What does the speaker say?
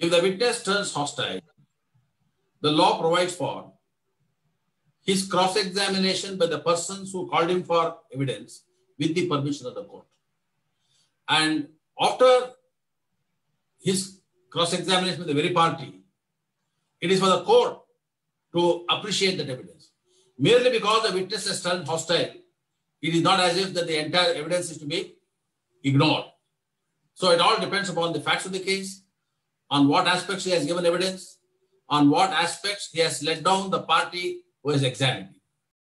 If the witness turns hostile, the law provides for his cross examination by the persons who called him for evidence with the permission of the court. And after his cross examination with the very party, it is for the court to appreciate that evidence. Merely because the witness has turned hostile, it is not as if that the entire evidence is to be ignored. So it all depends upon the facts of the case, on what aspects he has given evidence, on what aspects he has let down the party who has examined.